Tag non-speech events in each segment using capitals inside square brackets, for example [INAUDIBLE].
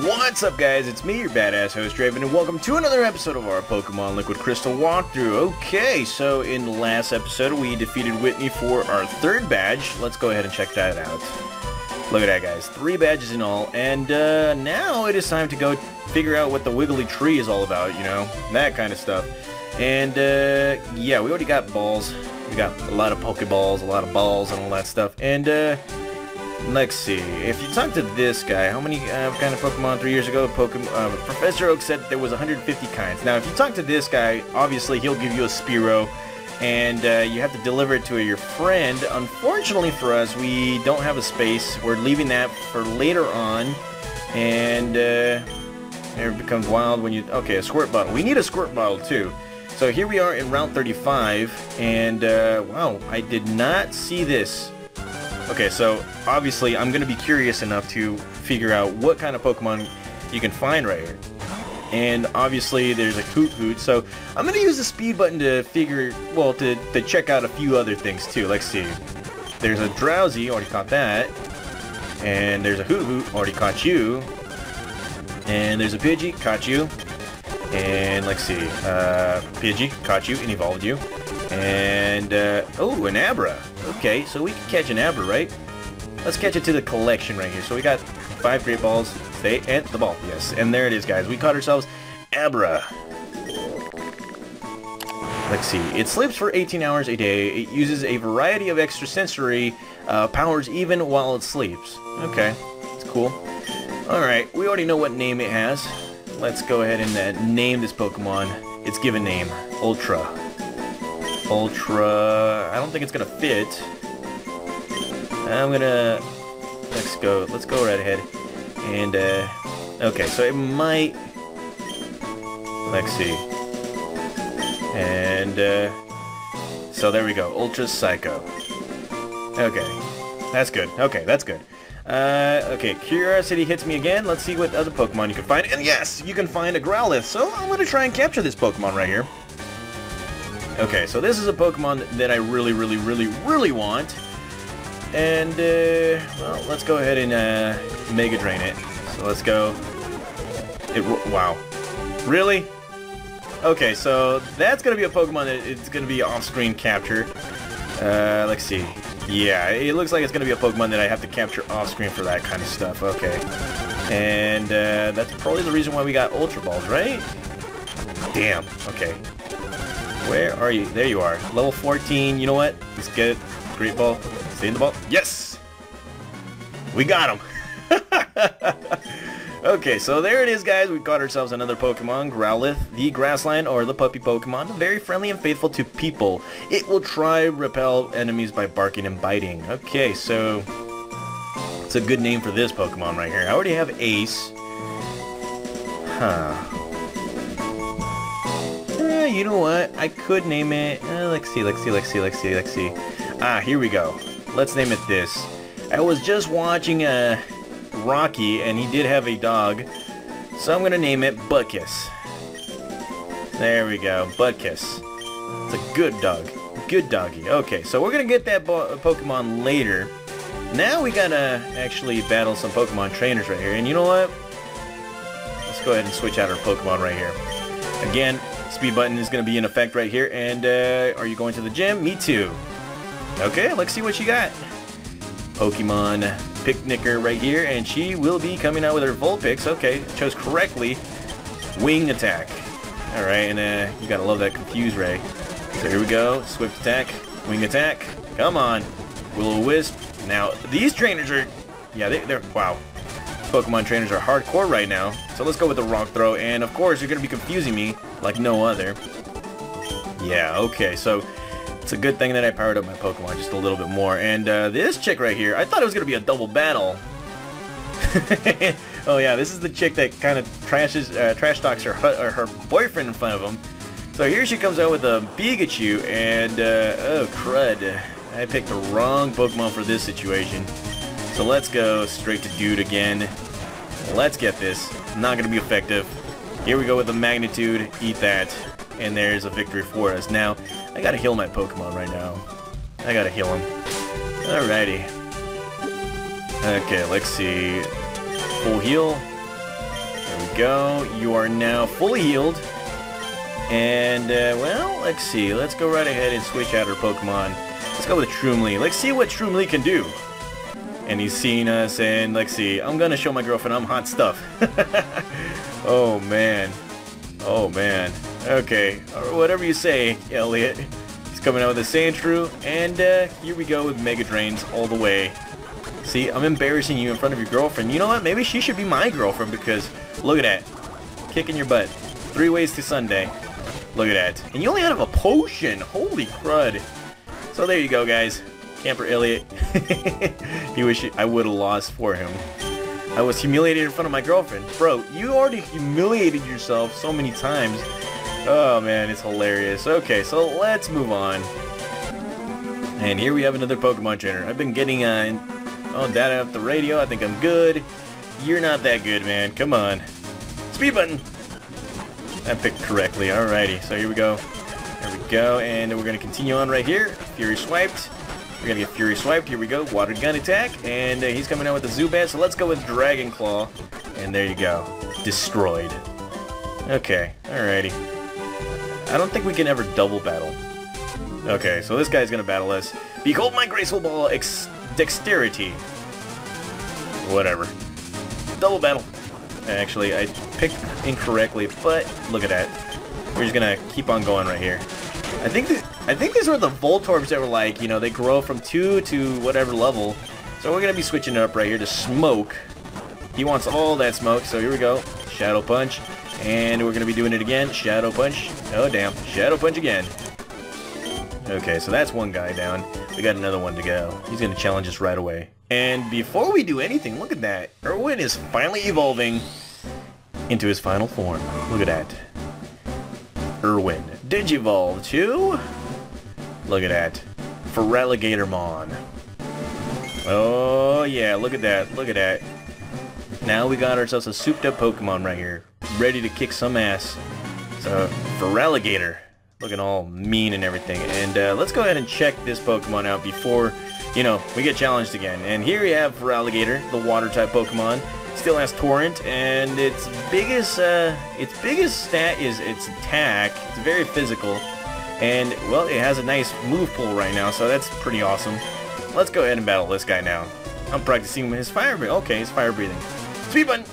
What's up guys, it's me, your badass host Draven, and welcome to another episode of our Pokemon Liquid Crystal walkthrough. Okay, so in the last episode we defeated Whitney for our third badge. Let's go ahead and check that out. Look at that guys, three badges in all, and uh, now it is time to go figure out what the Wiggly Tree is all about, you know, that kind of stuff. And uh, yeah, we already got balls. We got a lot of Pokeballs, a lot of balls and all that stuff, and uh, Let's see. If you talk to this guy, how many uh, kind of Pokemon three years ago? Pokemon uh, Professor Oak said there was 150 kinds. Now, if you talk to this guy, obviously he'll give you a Spearow, and uh, you have to deliver it to your friend. Unfortunately for us, we don't have a space. We're leaving that for later on, and uh, it becomes wild when you. Okay, a squirt bottle. We need a squirt bottle too. So here we are in Route 35, and uh, wow, I did not see this Okay, so obviously I'm going to be curious enough to figure out what kind of Pokemon you can find right here. And obviously there's a Hoothoot, so I'm going to use the speed button to figure, well, to, to check out a few other things too. Let's see. There's a Drowzee, already caught that. And there's a Hoothoot, already caught you. And there's a Pidgey, caught you. And let's see, uh, Pidgey, caught you and evolved you. And, uh, oh, an Abra. Okay, so we can catch an Abra, right? Let's catch it to the collection right here. So we got five Great Balls, stay, and the ball, yes. And there it is, guys. We caught ourselves Abra. Let's see. It sleeps for 18 hours a day. It uses a variety of extrasensory uh, powers even while it sleeps. Okay, it's cool. Alright, we already know what name it has. Let's go ahead and uh, name this Pokemon. Its given name, Ultra. Ultra... I don't think it's gonna fit. I'm gonna... Let's go, let's go right ahead. And, uh... Okay, so it might... Let's see. And, uh... So there we go, Ultra Psycho. Okay. That's good. Okay, that's good. Uh, okay, Curiosity hits me again. Let's see what other Pokemon you can find. And yes, you can find a Growlithe. So I'm to try and capture this Pokemon right here. Okay, so this is a Pokemon that I really, really, really, really want. And, uh, well, let's go ahead and, uh, Mega Drain it. So let's go. It, wow. Really? Okay, so that's going to be a Pokemon that it's going to be off-screen capture. Uh, let's see. Yeah, it looks like it's going to be a Pokemon that I have to capture off-screen for that kind of stuff. Okay. And, uh, that's probably the reason why we got Ultra Balls, right? Damn. Okay. Where are you? There you are. Level 14. You know what? Let's get it. Great ball. Stay in the ball. Yes! We got him! [LAUGHS] okay, so there it is, guys. We've got ourselves another Pokemon, Growlithe, the Grassland, or the Puppy Pokemon. Very friendly and faithful to people. It will try repel enemies by barking and biting. Okay, so... It's a good name for this Pokemon right here. I already have Ace. Huh you know what? I could name it... Uh, let's see, let's see, let's see, let's see, let's see. Ah, here we go. Let's name it this. I was just watching uh, Rocky, and he did have a dog. So I'm going to name it Butkus. There we go, Butkus. It's a good dog. Good doggy. Okay, so we're going to get that Pokemon later. Now we got to actually battle some Pokemon trainers right here. And you know what? Let's go ahead and switch out our Pokemon right here. Again, Speed button is going to be in effect right here. And uh, are you going to the gym? Me too. Okay, let's see what you got. Pokemon Picnicker right here, and she will be coming out with her Vulpix. Okay, chose correctly. Wing attack. Alright, and uh, you gotta love that Confuse Ray. So here we go. Swift attack. Wing attack. Come on. Will-O-Wisp. Now, these trainers are... Yeah, they, they're... Wow. Pokemon trainers are hardcore right now. So let's go with the Rock Throw, and of course you're going to be confusing me like no other. Yeah, okay, so it's a good thing that I powered up my Pokemon just a little bit more. And uh, this chick right here, I thought it was going to be a double battle. [LAUGHS] oh yeah, this is the chick that kind of trashes, uh, trash talks her, her, her boyfriend in front of him. So here she comes out with a Pikachu, and uh, oh crud, I picked the wrong Pokemon for this situation. So let's go straight to dude again. Let's get this. Not going to be effective. Here we go with the magnitude. Eat that. And there's a victory for us. Now, I got to heal my Pokemon right now. I got to heal him. Alrighty. Okay, let's see. Full heal. There we go. You are now fully healed. And, uh, well, let's see. Let's go right ahead and switch out our Pokemon. Let's go with Shroomly. Let's see what Shroomly can do. And he's seeing us, and let's see. I'm gonna show my girlfriend I'm hot stuff. [LAUGHS] oh, man. Oh, man. Okay, or whatever you say, Elliot. He's coming out with a Sandshrew, and uh, here we go with Mega Drains all the way. See, I'm embarrassing you in front of your girlfriend. You know what? Maybe she should be my girlfriend because look at that. Kicking your butt. Three ways to Sunday. Look at that. And you only have a potion. Holy crud. So there you go, guys. Camper Elliot. [LAUGHS] he wish I would have lost for him. I was humiliated in front of my girlfriend. Bro, you already humiliated yourself so many times. Oh man, it's hilarious. Okay, so let's move on. And here we have another Pokemon trainer. I've been getting uh, oh, data off the radio. I think I'm good. You're not that good, man. Come on. Speed button. I picked correctly. Alrighty, so here we go. There we go, and we're going to continue on right here. Fury swiped. We're to get Fury swiped. Here we go. Water gun attack, and uh, he's coming out with the Zubat, so let's go with Dragon Claw. And there you go. Destroyed. Okay, alrighty. I don't think we can ever double battle. Okay, so this guy's to battle us. Behold my Graceful Ball Ex Dexterity. Whatever. Double battle. Actually, I picked incorrectly, but look at that. We're just gonna keep on going right here. I think th I think these were the Voltorbs that were like, you know, they grow from 2 to whatever level. So we're gonna be switching it up right here to Smoke. He wants all that smoke, so here we go. Shadow Punch. And we're gonna be doing it again. Shadow Punch. Oh damn. Shadow Punch again. Okay, so that's one guy down. We got another one to go. He's gonna challenge us right away. And before we do anything, look at that. Erwin is finally evolving into his final form. Look at that. Irwin. Digivolve to... Look at that. Feraligatormon. Oh, yeah, look at that. Look at that. Now we got ourselves a souped-up Pokemon right here. Ready to kick some ass. So, Feraligatr. Looking all mean and everything. And uh, let's go ahead and check this Pokemon out before you know, we get challenged again. And here we have Feraligatr, the water-type Pokemon. Still has Torrent, and its biggest, uh, its biggest stat is its attack. It's very physical. And, well, it has a nice move pool right now, so that's pretty awesome. Let's go ahead and battle this guy now. I'm practicing with his fire breathing. Okay, his fire breathing. Speed button!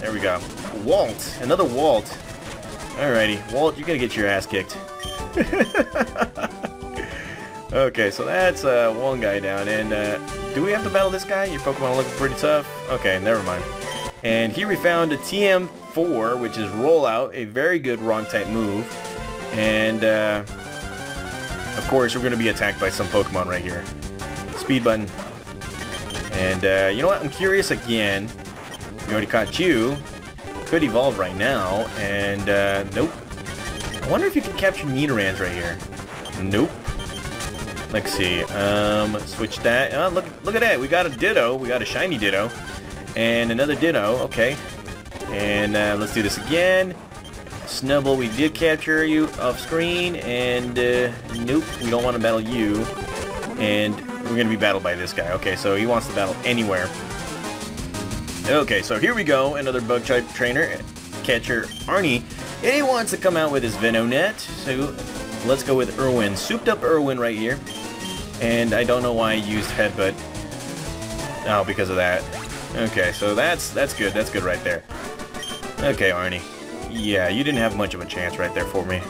There we go. Walt. Another Walt. Alrighty. Walt, you're gonna get your ass kicked. [LAUGHS] Okay, so that's uh, one guy down. And uh, do we have to battle this guy? Your Pokemon looking pretty tough. Okay, never mind. And here we found a TM4, which is Rollout, a very good rock type move. And uh, of course, we're going to be attacked by some Pokemon right here. Speed button. And uh, you know what? I'm curious again. We already caught you. Could evolve right now. And uh, nope. I wonder if you can capture Nidorans right here. Nope. Let's see. Um, switch that. Oh, look, look at that. We got a Ditto. We got a shiny Ditto. And another Ditto. Okay. And uh, let's do this again. Snubbull, we did capture you off screen. And uh, nope, we don't want to battle you. And we're going to be battled by this guy. Okay, so he wants to battle anywhere. Okay, so here we go. Another bug type trainer. Catcher Arnie. He wants to come out with his Venonat. So let's go with Irwin. Souped up Irwin right here. And I don't know why I used Headbutt. Oh, because of that. Okay, so that's that's good. That's good right there. Okay, Arnie. Yeah, you didn't have much of a chance right there for me.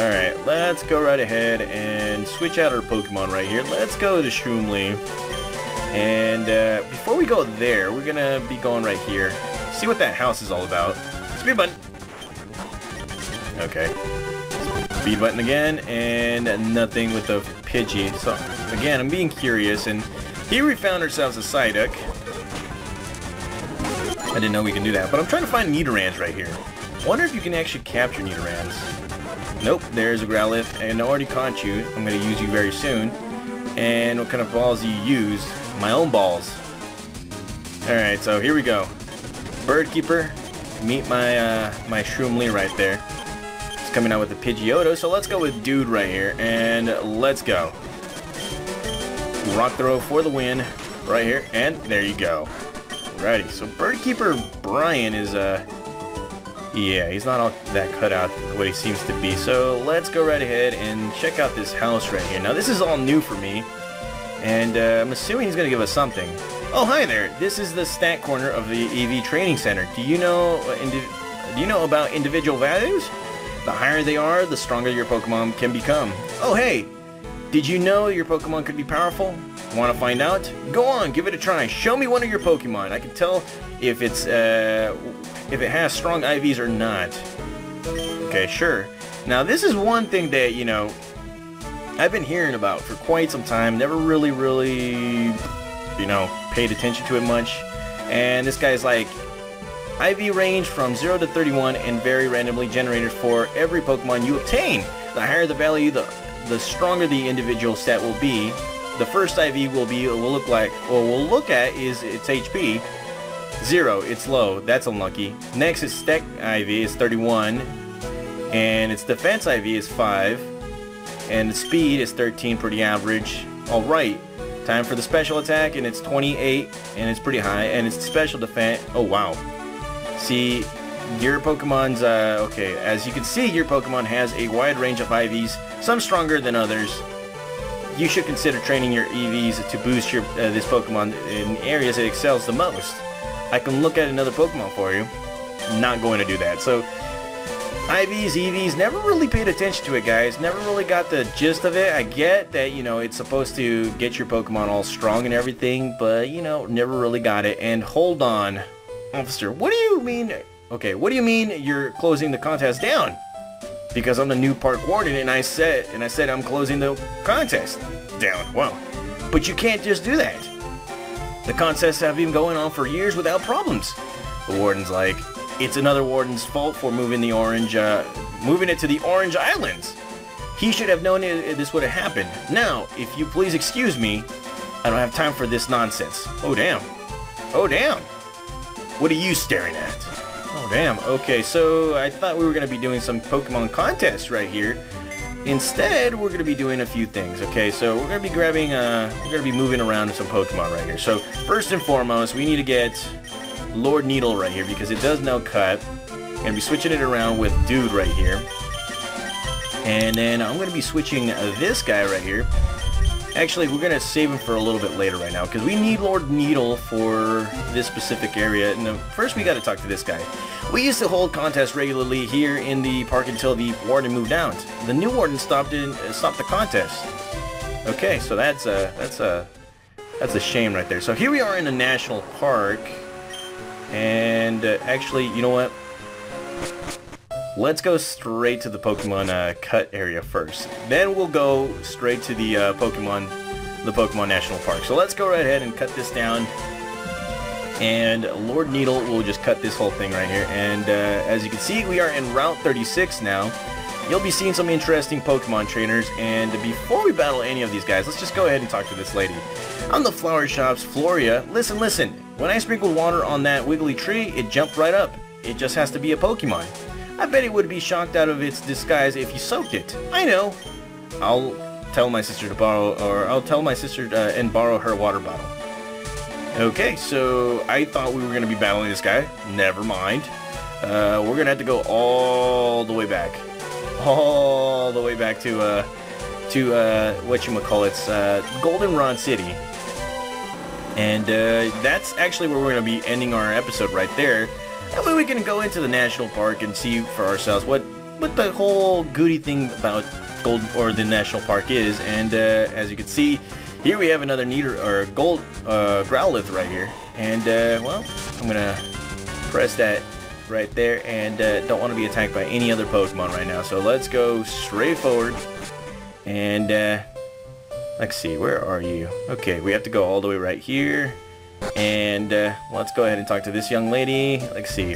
Alright, let's go right ahead and switch out our Pokemon right here. Let's go to Shroomly. And uh, before we go there, we're gonna be going right here. See what that house is all about. Speed button. Okay. Speed button again, and nothing with the Pidgey. So, again, I'm being curious, and here we found ourselves a Psyduck. I didn't know we can do that, but I'm trying to find Nidorans right here. Wonder if you can actually capture Nidorans. Nope, there's a Growlithe, and I already caught you. I'm going to use you very soon. And what kind of balls do you use? My own balls. Alright, so here we go. Bird Keeper, meet my, uh, my Shroomly right there coming out with the Pidgeotto, so let's go with Dude right here, and let's go. Rock throw for the win, right here, and there you go. Alrighty, so Birdkeeper Brian is, uh, yeah, he's not all that cut out what he seems to be. So let's go right ahead and check out this house right here. Now this is all new for me, and uh, I'm assuming he's going to give us something. Oh, hi there. This is the stat corner of the EV Training Center. Do you know uh, do you know about individual values? The higher they are, the stronger your Pokemon can become. Oh, hey, did you know your Pokemon could be powerful? Want to find out? Go on, give it a try. Show me one of your Pokemon. I can tell if it's uh, if it has strong IVs or not. Okay, sure. Now this is one thing that you know I've been hearing about for quite some time. Never really, really, you know, paid attention to it much. And this guy's like IV range from 0 to 31 and very randomly generated for every Pokemon you obtain. The higher the value, the the stronger the individual stat will be. The first IV will be will look like or we'll look at is its HP. Zero, it's low. That's unlucky. Next is Stat IV is 31, and its Defense IV is 5, and Speed is 13, pretty average. All right, time for the special attack, and it's 28, and it's pretty high, and its special defense. Oh wow. See, your Pokemon's, uh, okay, as you can see, your Pokemon has a wide range of IVs, some stronger than others. You should consider training your EVs to boost your uh, this Pokemon in areas it excels the most. I can look at another Pokemon for you. Not going to do that. So, IVs, EVs, never really paid attention to it, guys. Never really got the gist of it. I get that, you know, it's supposed to get your Pokemon all strong and everything, but, you know, never really got it. And hold on, officer, what do you mean Okay, what do you mean you're closing the contest down? Because I'm the new park warden and I said and I said I'm closing the contest down. Well, but you can't just do that. The contests have been going on for years without problems. The warden's like, it's another warden's fault for moving the orange, uh, moving it to the Orange Islands. He should have known it, this would have happened. Now, if you please excuse me, I don't have time for this nonsense. Oh damn. Oh damn. What are you staring at? Oh, damn. Okay, so I thought we were going to be doing some Pokemon contests right here. Instead, we're going to be doing a few things, okay? So we're going to be grabbing, uh, we're going to be moving around some Pokemon right here. So first and foremost, we need to get Lord Needle right here because it does no cut. Going to be switching it around with Dude right here. And then I'm going to be switching this guy right here Actually, we're going to save him for a little bit later right now, because we need Lord Needle for this specific area. And first we got to talk to this guy. We used to hold contests regularly here in the park until the warden moved out. The new warden stopped in, uh, stopped the contest. Okay, so that's a, that's a, that's a shame right there. So here we are in a national park. And uh, actually, you know what? Let's go straight to the Pokemon uh, cut area first. Then we'll go straight to the uh, Pokemon, the Pokemon National Park. So let's go right ahead and cut this down. And Lord Needle will just cut this whole thing right here. And uh, as you can see, we are in Route 36 now. You'll be seeing some interesting Pokemon trainers. And before we battle any of these guys, let's just go ahead and talk to this lady. On the flower shops, Floria, listen, listen. When I sprinkled water on that wiggly tree, it jumped right up. It just has to be a Pokemon. I bet it would be shocked out of its disguise if you soaked it. I know. I'll tell my sister to borrow, or I'll tell my sister uh, and borrow her water bottle. Okay, so I thought we were going to be battling this guy. Never mind. Uh, we're going to have to go all the way back. All the way back to, uh, to, uh, whatchamacallits, uh, Goldenrod City. And, uh, that's actually where we're going to be ending our episode right there. That way we can go into the national park and see for ourselves what what the whole goody thing about gold or the national park is. And uh, as you can see, here we have another neater or gold uh, Growlithe right here. And uh, well, I'm gonna press that right there and uh, don't want to be attacked by any other Pokemon right now. So let's go straight forward and uh, let's see, where are you? Okay, we have to go all the way right here. And uh, let's go ahead and talk to this young lady. Let's see.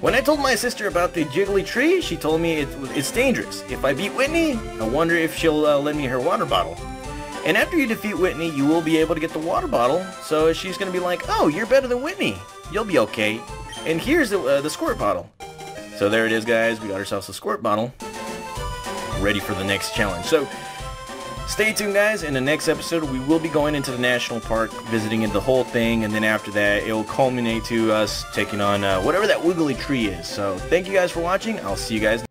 When I told my sister about the jiggly tree, she told me it, it's dangerous. If I beat Whitney, I wonder if she'll uh, lend me her water bottle. And after you defeat Whitney, you will be able to get the water bottle. So she's going to be like, oh, you're better than Whitney. You'll be okay. And here's the, uh, the squirt bottle. So there it is, guys. We got ourselves a squirt bottle. Ready for the next challenge. So Stay tuned, guys. In the next episode, we will be going into the national park, visiting the whole thing, and then after that, it will culminate to us taking on uh, whatever that wiggly tree is. So thank you guys for watching. I'll see you guys